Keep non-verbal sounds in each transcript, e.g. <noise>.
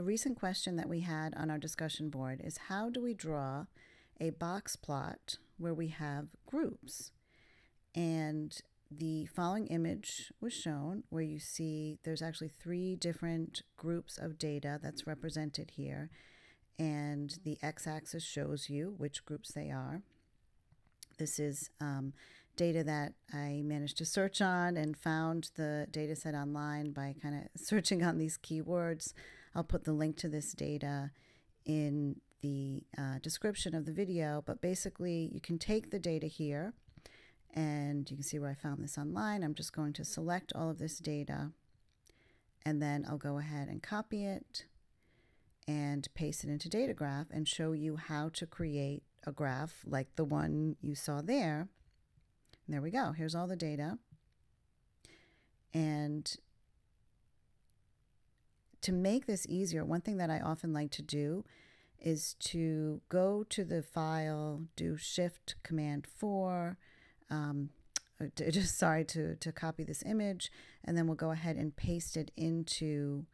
a recent question that we had on our discussion board is how do we draw a box plot where we have groups? And the following image was shown where you see there's actually three different groups of data that's represented here. And the x-axis shows you which groups they are. This is um, data that I managed to search on and found the data set online by kind of <laughs> searching on these keywords. I'll put the link to this data in the uh, description of the video, but basically you can take the data here and you can see where I found this online. I'm just going to select all of this data and then I'll go ahead and copy it and paste it into DataGraph and show you how to create a graph like the one you saw there there we go. Here's all the data. And to make this easier, one thing that I often like to do is to go to the file, do Shift Command 4, um, uh, to, <laughs> just sorry to, to copy this image, and then we'll go ahead and paste it into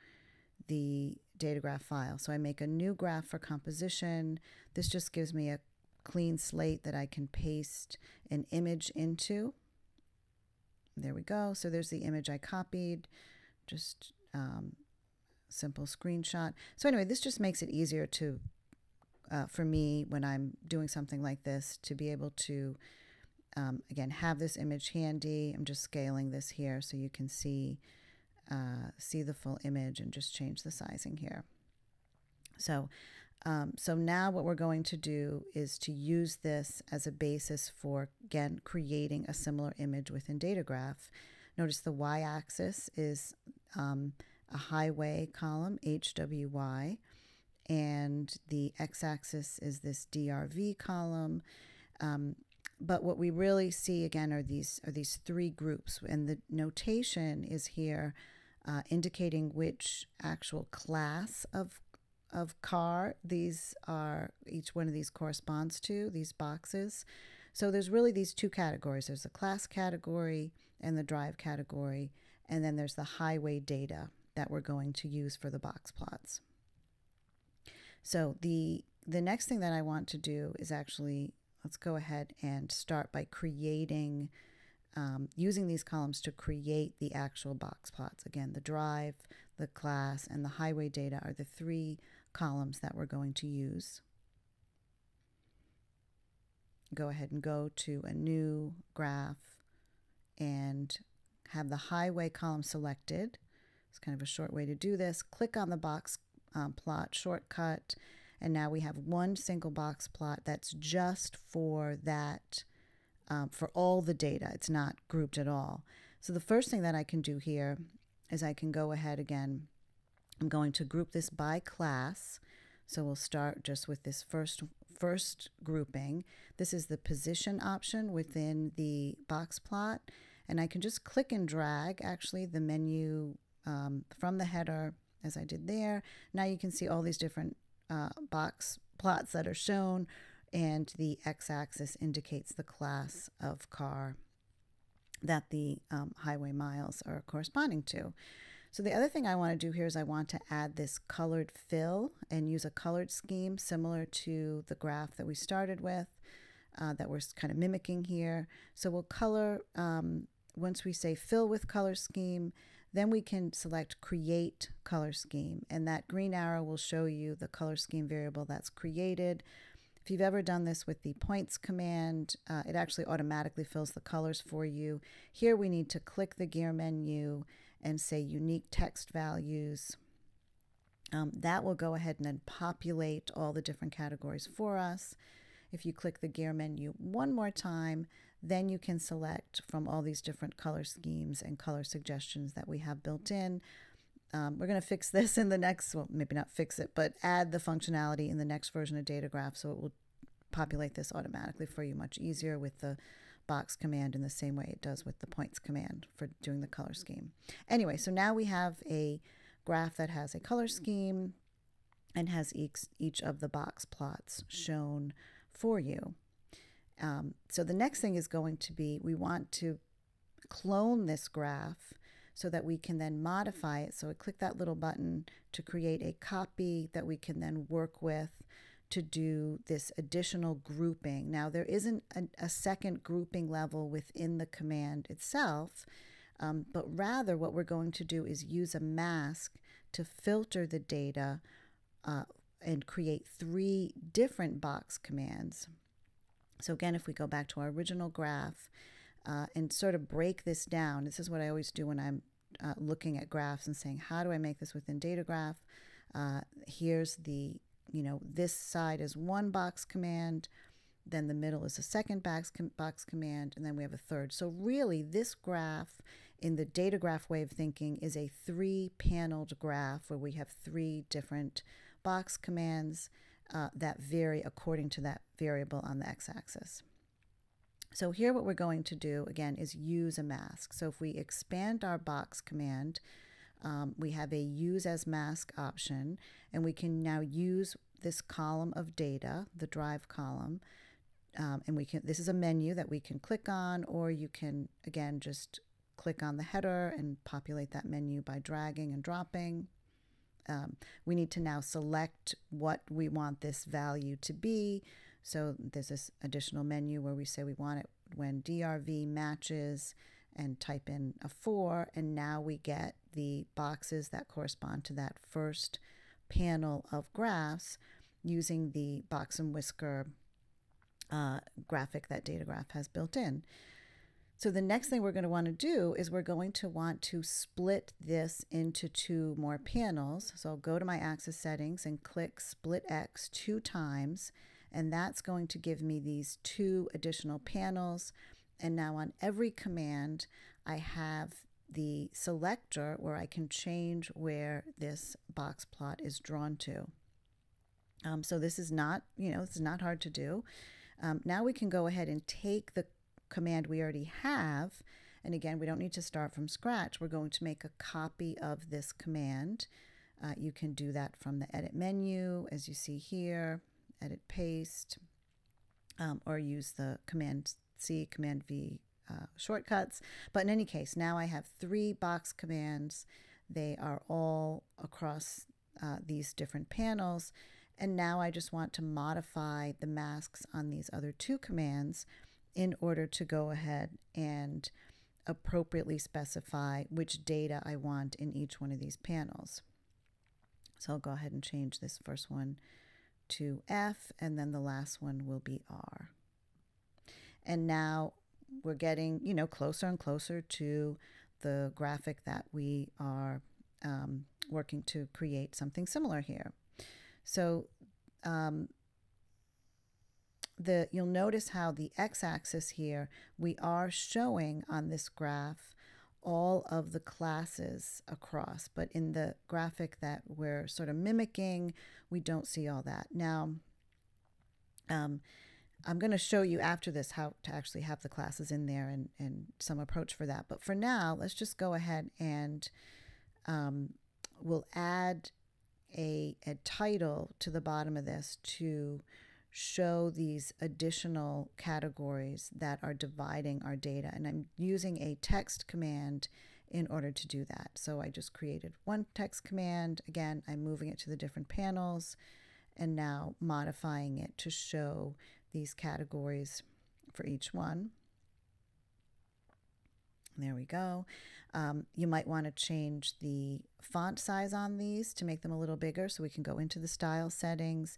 the DataGraph file. So I make a new graph for composition. This just gives me a clean slate that I can paste an image into. There we go. So there's the image I copied, just um, simple screenshot. So anyway, this just makes it easier to, uh, for me when I'm doing something like this, to be able to, um, again, have this image handy. I'm just scaling this here so you can see, uh, see the full image and just change the sizing here. So um, so now what we're going to do is to use this as a basis for, again, creating a similar image within DataGraph. Notice the y-axis is um, a highway column, HWY, and the x-axis is this DRV column. Um, but what we really see again are these are these three groups, and the notation is here uh, indicating which actual class of of car these are each one of these corresponds to these boxes. So there's really these two categories. There's the class category and the drive category and then there's the highway data that we're going to use for the box plots so the the next thing that I want to do is actually let's go ahead and start by creating um, using these columns to create the actual box plots. Again, the drive, the class, and the highway data are the three columns that we're going to use. Go ahead and go to a new graph and have the highway column selected. It's kind of a short way to do this. Click on the box um, plot shortcut and now we have one single box plot that's just for that, um, for all the data. It's not grouped at all. So the first thing that I can do here is I can go ahead again I'm going to group this by class. So we'll start just with this first first grouping. This is the position option within the box plot. And I can just click and drag actually the menu um, from the header as I did there. Now you can see all these different uh, box plots that are shown and the x-axis indicates the class of car that the um, highway miles are corresponding to. So the other thing I want to do here is I want to add this colored fill and use a colored scheme similar to the graph that we started with uh, that we're kind of mimicking here. So we'll color, um, once we say fill with color scheme, then we can select create color scheme and that green arrow will show you the color scheme variable that's created. If you've ever done this with the points command, uh, it actually automatically fills the colors for you. Here we need to click the gear menu and say unique text values. Um, that will go ahead and then populate all the different categories for us. If you click the gear menu one more time, then you can select from all these different color schemes and color suggestions that we have built in. Um, we're going to fix <laughs> this in the next, well, maybe not fix it, but add the functionality in the next version of DataGraph so it will populate this automatically for you much easier with the box command in the same way it does with the points command for doing the color scheme. Anyway, so now we have a graph that has a color scheme and has each, each of the box plots shown for you. Um, so the next thing is going to be we want to clone this graph so that we can then modify it. So I click that little button to create a copy that we can then work with to do this additional grouping. Now, there isn't a, a second grouping level within the command itself, um, but rather what we're going to do is use a mask to filter the data uh, and create three different box commands. So again, if we go back to our original graph uh, and sort of break this down, this is what I always do when I'm uh, looking at graphs and saying, how do I make this within DataGraph? Uh, here's the you know, this side is one box command, then the middle is a second box, com box command, and then we have a third. So really, this graph in the DataGraph way of thinking is a three-paneled graph where we have three different box commands uh, that vary according to that variable on the x-axis. So here what we're going to do, again, is use a mask. So if we expand our box command, um, we have a use as mask option, and we can now use this column of data, the drive column, um, and we can. This is a menu that we can click on, or you can again just click on the header and populate that menu by dragging and dropping. Um, we need to now select what we want this value to be. So there's this additional menu where we say we want it when DRV matches and type in a 4 and now we get the boxes that correspond to that first panel of graphs using the box and whisker uh, graphic that DataGraph has built in. So the next thing we're going to want to do is we're going to want to split this into two more panels. So I'll go to my axis settings and click split X two times and that's going to give me these two additional panels. And now on every command I have the selector where I can change where this box plot is drawn to. Um, so this is not, you know, this is not hard to do. Um, now we can go ahead and take the command we already have, and again, we don't need to start from scratch. We're going to make a copy of this command. Uh, you can do that from the edit menu, as you see here, edit paste, um, or use the command C, command V uh, shortcuts. But in any case, now I have three box commands. They are all across uh, these different panels. And now I just want to modify the masks on these other two commands in order to go ahead and appropriately specify which data I want in each one of these panels. So I'll go ahead and change this first one to F, and then the last one will be R. And now we're getting, you know, closer and closer to the graphic that we are um, working to create something similar here. So um, the you'll notice how the x-axis here, we are showing on this graph all of the classes across, but in the graphic that we're sort of mimicking, we don't see all that. Now, um, I'm going to show you after this how to actually have the classes in there and, and some approach for that. But for now, let's just go ahead and um, we'll add a, a title to the bottom of this to show these additional categories that are dividing our data. And I'm using a text command in order to do that. So I just created one text command. Again, I'm moving it to the different panels and now modifying it to show these categories for each one. There we go. Um, you might want to change the font size on these to make them a little bigger so we can go into the style settings.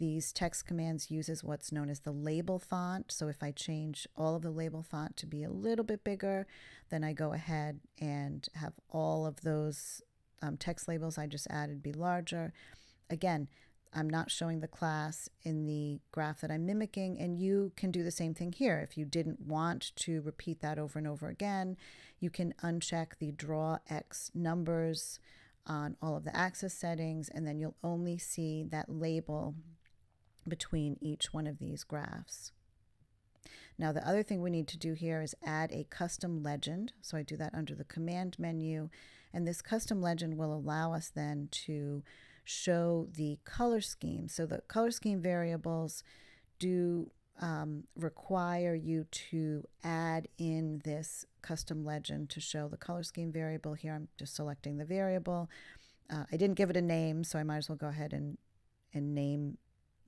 These text commands uses what's known as the label font. So if I change all of the label font to be a little bit bigger, then I go ahead and have all of those um, text labels I just added be larger. Again, I'm not showing the class in the graph that I'm mimicking, and you can do the same thing here. If you didn't want to repeat that over and over again, you can uncheck the draw X numbers on all of the axis settings, and then you'll only see that label between each one of these graphs. Now the other thing we need to do here is add a custom legend. So I do that under the command menu, and this custom legend will allow us then to show the color scheme. So the color scheme variables do um, require you to add in this custom legend to show the color scheme variable. Here I'm just selecting the variable. Uh, I didn't give it a name, so I might as well go ahead and, and name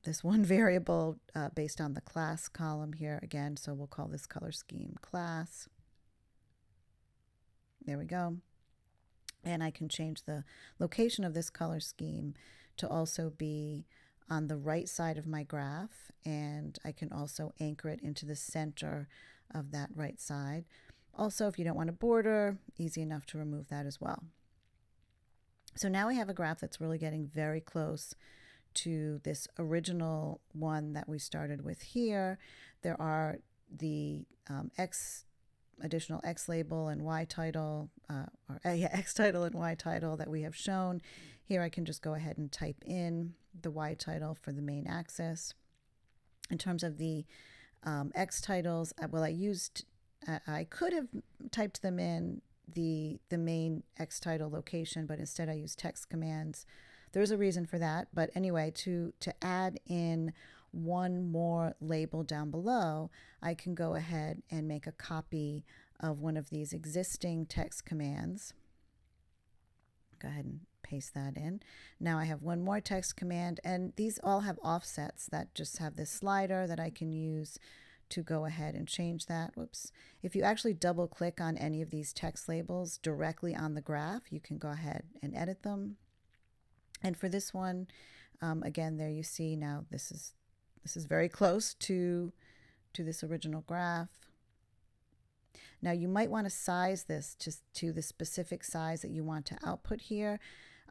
this one <laughs> variable uh, based on the class column here again. So we'll call this color scheme class. There we go. And I can change the location of this color scheme to also be on the right side of my graph. And I can also anchor it into the center of that right side. Also, if you don't want a border, easy enough to remove that as well. So now we have a graph that's really getting very close to this original one that we started with here. There are the um, X additional X label and Y title, uh, or uh, <laughs> yeah, X title and Y title that we have shown. Here I can just go ahead and type in the Y title for the main axis. In terms of the um, X titles, uh, well, I used, uh, I could have typed them in the the main X title location, but instead I used text commands. There's a reason for that, but anyway, to to add in one more label down below, I can go ahead and make a copy of one of these existing text commands. Go ahead and paste that in. Now I have one more text command, and these all have offsets that just have this slider that I can use to go ahead and change that. Whoops. If you actually double click on any of these text labels directly on the graph, you can go ahead and edit them. And for this one, um, again, there you see now this is this is very close to, to this original graph. Now you might want to size this just to the specific size that you want to output here.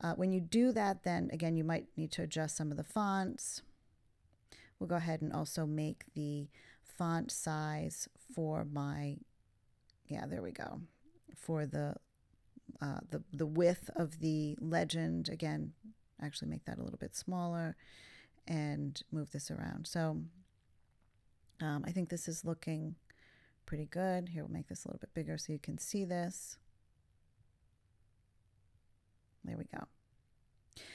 Uh, when you do that, then again, you might need to adjust some of the fonts. We'll go ahead and also make the font size for my, yeah, there we go, for the, uh, the, the width of the legend. Again, actually make that a little bit smaller and move this around. So um, I think this is looking pretty good. Here, we'll make this a little bit bigger so you can see this. There we go.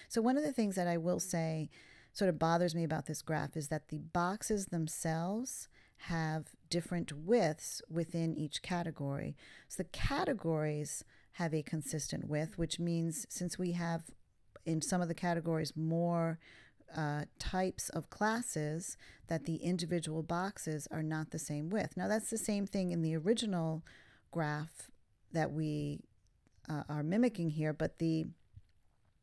So one of the things that I will say sort of bothers me about this graph is that the boxes themselves have different widths within each category. So the categories have a consistent width, which means since we have in some of the categories more uh, types of classes that the individual boxes are not the same with. Now that's the same thing in the original graph that we uh, are mimicking here, but the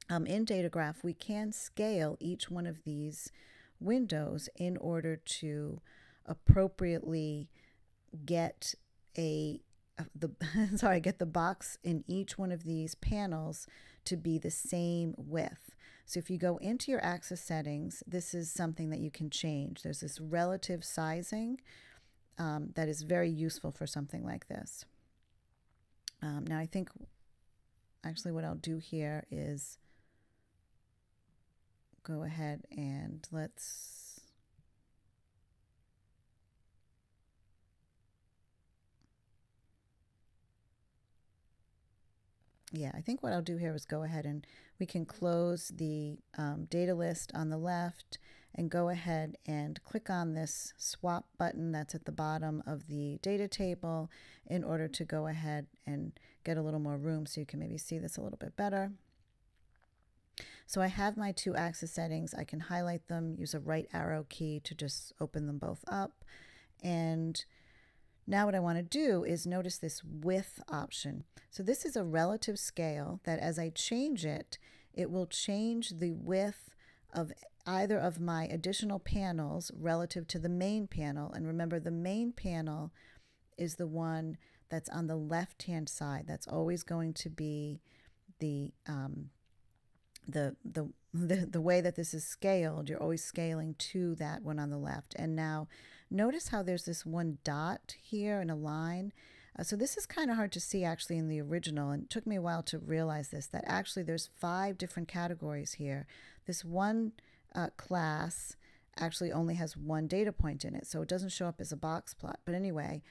um, in DataGraph we can scale each one of these windows in order to appropriately get a uh, the <laughs> sorry get the box in each one of these panels to be the same width so if you go into your axis settings, this is something that you can change. There's this relative sizing um, that is very useful for something like this. Um, now I think actually what I'll do here is go ahead and let's yeah, I think what I'll do here is go ahead and we can close the um, data list on the left and go ahead and click on this swap button that's at the bottom of the data table in order to go ahead and get a little more room so you can maybe see this a little bit better. So I have my two axis settings. I can highlight them, use a right arrow key to just open them both up. And now what I want to do is notice this width option. So this is a relative scale that as I change it, it will change the width of either of my additional panels relative to the main panel. And remember, the main panel is the one that's on the left-hand side. That's always going to be the, um, the, the, <laughs> the, the way that this is scaled. You're always scaling to that one on the left. And now Notice how there's this one dot here and a line. Uh, so this is kind of hard to see actually in the original and it took me a while to realize this, that actually there's five different categories here. This one uh, class actually only has one data point in it, so it doesn't show up as a box plot. But anyway,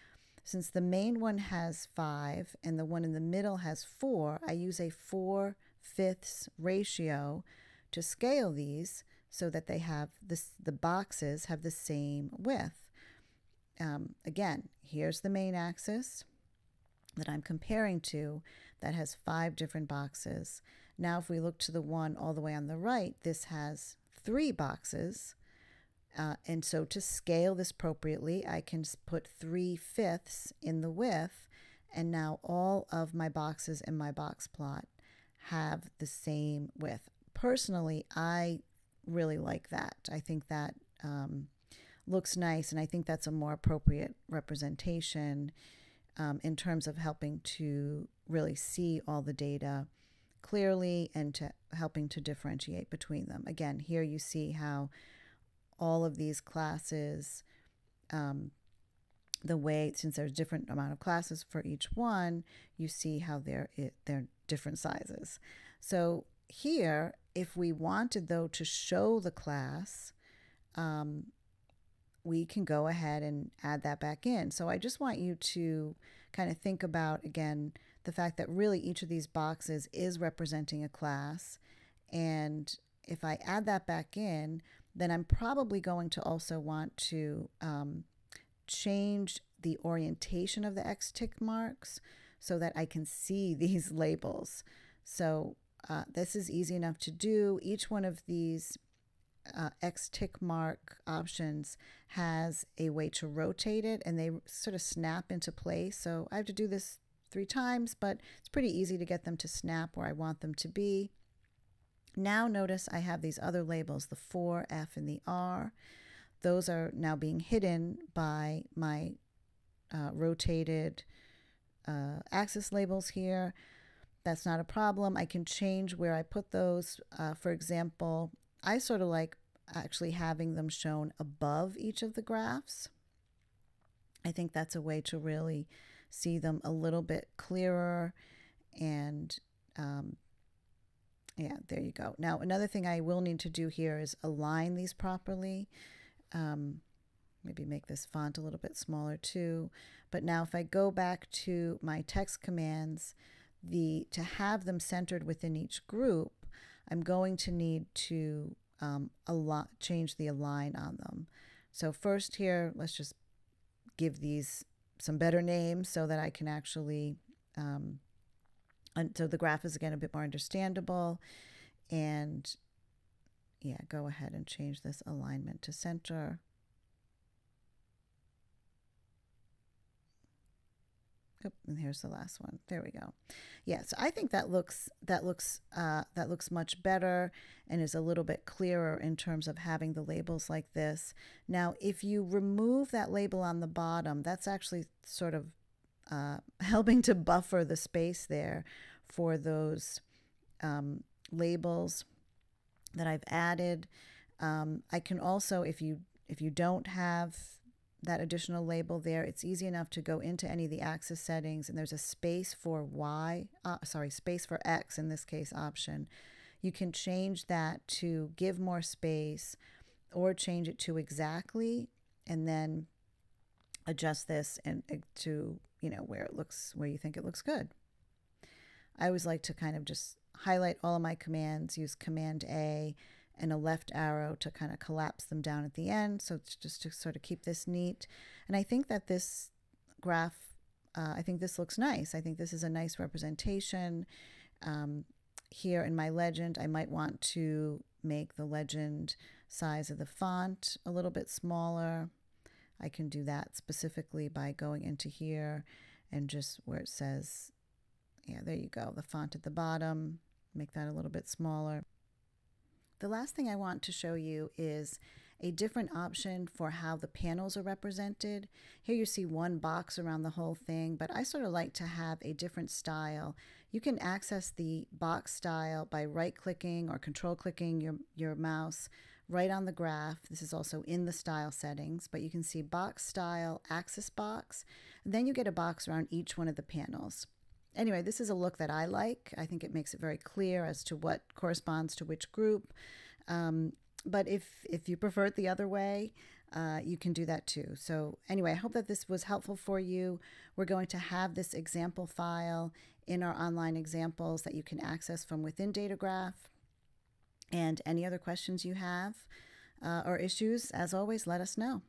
since the main one has five and the one in the middle has four, I use a four fifths ratio to scale these so that they have this, the boxes have the same width um, again, here's the main axis. that I'm comparing to that has five different boxes. Now, if we look to the one all the way on the right, this has three boxes. Uh, and so to scale this appropriately, I can put 3 fifths in the width, and now all of my boxes in my box plot have the same width. Personally, I really like that. I think that um, looks nice, and I think that's a more appropriate representation um, in terms of helping to really see all the data clearly and to helping to differentiate between them. Again, here you see how all of these classes, um, the way since there's different amount of classes for each one, you see how they're it, they're different sizes. So here, if we wanted though to show the class, um, we can go ahead and add that back in. So I just want you to kind of think about again the fact that really each of these boxes is representing a class. And if I add that back in, then I'm probably going to also want to um, change the orientation of the X tick marks so that I can see <laughs> these labels. So uh, this is easy enough to do. Each one of these uh, X tick mark options has a way to rotate it and they sort of snap into place. So I have to do this three times, but it's pretty easy to get them to snap where I want them to be. Now notice I have these other labels, the 4, F, and the R. Those are now being hidden by my uh, rotated uh, axis labels here. That's not a problem. I can change where I put those. Uh, for example, I sort of like actually having them shown above each of the graphs. I think that's a way to really see them a little bit clearer and um, yeah, there you go. Now, another thing I will need to do here is align these properly. Um, maybe make this font a little bit smaller too. But now if I go back to my text commands, the to have them centered within each group, I'm going to need to um, a lot change the align on them. So first here, let's just give these some better names so that I can actually, um, so the graph is again a bit more understandable. And yeah, go ahead and change this alignment to center. And here's the last one. There we go. Yeah, so I think that looks that looks uh, that looks much better and is a little bit clearer in terms of having the labels like this. Now, if you remove that label on the bottom, that's actually sort of uh, <laughs> helping to buffer the space there for those um, labels that I've added. Um, I can also, if you if you don't have that additional label there. It's easy enough to go into any of the axis settings and there's a space for Y, uh, sorry, space for X in this case option. You can change that to give more space or change it to exactly and then adjust this and uh, to, you know, where it looks, where you think it looks good. I always like to kind of just highlight all of my commands, use Command A, and a left arrow to kind of collapse them down at the end. So it's just to sort of keep this neat. And I think that this graph, uh, I think this looks nice. I think this is a nice representation. Um, here in my legend, I might want to make the legend size of the font a little bit smaller. I can do that specifically by going into here and just where it says, yeah, there you go, the font at the bottom, make that a little bit smaller. The last thing I want to show you is a different option for how the panels are represented. Here you see one box around the whole thing, but I sort of like to have a different style. You can access the box style by right-clicking or control-clicking your, your mouse right on the graph. This is also in the style settings, but you can see box style, axis box, and then you get a box around each one of the panels anyway, this is a look that I like. I think it makes it very clear as to what corresponds to which group. Um, but if if you prefer it the other way, uh, you can do that too. So anyway, I hope that this was helpful for you. We're going to have this example file in our online examples that you can access from within DataGraph. And any other questions you have uh, or issues, as always, let us know.